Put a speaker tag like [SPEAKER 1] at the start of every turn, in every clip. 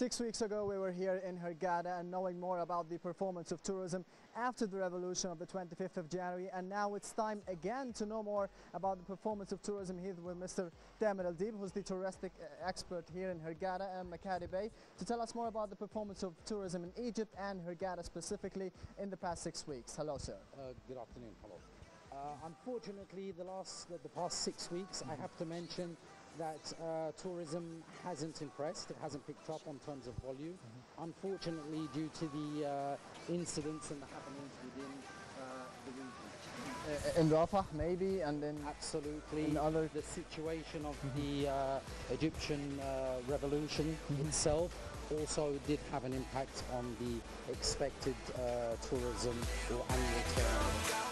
[SPEAKER 1] Six weeks ago we were here in Hurghada and knowing more about the performance of tourism after the revolution of the 25th of January and now it's time again to know more about the performance of tourism here with Mr. Tamer Eldieb who's the touristic uh, expert here in Hurghada and Makadi Bay to tell us more about the performance of tourism in Egypt and Hurghada specifically in the past six weeks. Hello sir.
[SPEAKER 2] Uh, good afternoon, hello. Uh, unfortunately, the last, the, the past six weeks, I have to mention that uh, tourism hasn't impressed. It hasn't picked up on terms of volume. Mm-hmm. Unfortunately, due to the uh, incidents and the happenings within uh, the region.
[SPEAKER 1] Uh, in Rafah, maybe, and then
[SPEAKER 2] absolutely
[SPEAKER 1] in other
[SPEAKER 2] the situation of mm-hmm. the uh, Egyptian revolution mm-hmm. itself also did have an impact on the expected tourism or annual turnover.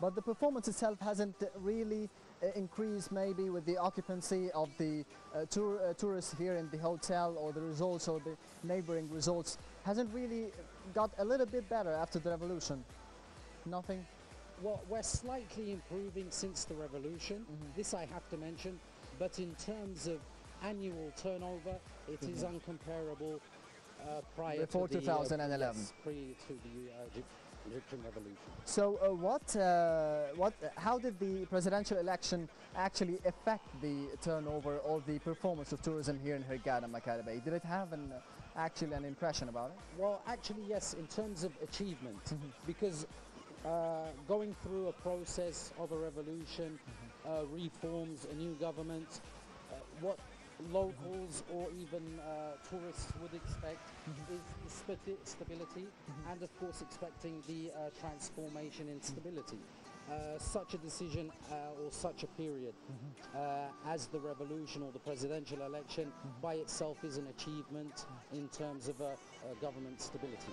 [SPEAKER 1] But the performance itself hasn't really uh, increase maybe with the occupancy of the uh, tour, uh, tourists here in the hotel or the results or the neighboring results hasn't really got a little bit better after the revolution? Nothing?
[SPEAKER 2] Well, we're slightly improving since the revolution. Mm -hmm. This I have to mention. But in terms of annual turnover, it mm -hmm. is mm-hmm. uncomparable uh, prior
[SPEAKER 1] Before
[SPEAKER 2] to
[SPEAKER 1] 2011.
[SPEAKER 2] The, uh, pre to the uh,
[SPEAKER 1] So uh, what, uh, what, how did the presidential election actually affect the turnover or the performance of tourism here in Hurghada and Makadi Bay? Did it have an, uh, actually an impression about it?
[SPEAKER 2] Well, actually yes, in terms of achievement, mm -hmm. because uh, going through a process of a revolution, mm -hmm. reforms, a new government, uh, what locals or even uh, tourists would expect mm-hmm. is the stability mm-hmm. and of course expecting the uh, transformation in stability. Uh, such a decision uh, or such a period mm-hmm. uh, as the revolution or the presidential election mm-hmm. by itself is an achievement mm-hmm. in terms of government stability.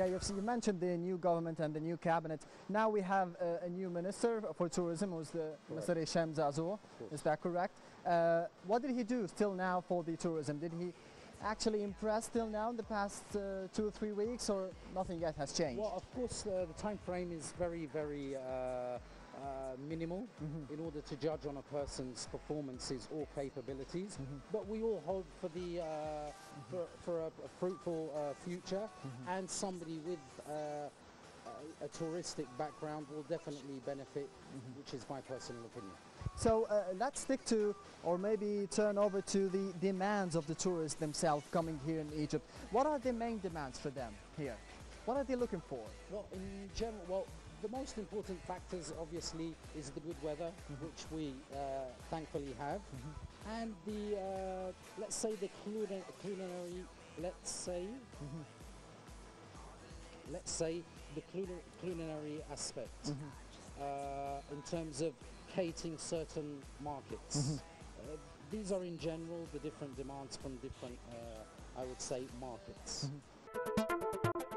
[SPEAKER 1] Yeah, you mentioned the new government and the new cabinet. Now we have a, a new minister for tourism, who's the Mr. Hisham Zaazou. Is that correct? Uh, what did he do still now for the tourism? Did he actually impress till now in the past uh, two or three weeks, or nothing yet has changed?
[SPEAKER 2] Well, of course, uh, the time frame is very, very uh, uh, minimal mm -hmm. in order to judge on a person's performances or capabilities. Mm -hmm. But we all hope for the uh, mm -hmm. for, for a, a fruitful uh, future mm-hmm. and somebody with uh, a touristic background will definitely benefit, mm-hmm. which is my personal opinion.
[SPEAKER 1] So uh, let's stick to, or maybe turn over to the demands of the tourists themselves coming here in Egypt. What are the main demands for them here? What are they looking for?
[SPEAKER 2] Well, in general, well, the most important factors obviously is the good weather, mm -hmm. which we uh, thankfully have, mm -hmm. and the uh, let's say the culinary, let's say, mm -hmm. let's say the culinary aspect mm-hmm. uh, in terms of catering certain markets. Mm-hmm. Uh, these are in general the different demands from different, uh, I would say, markets. Mm-hmm.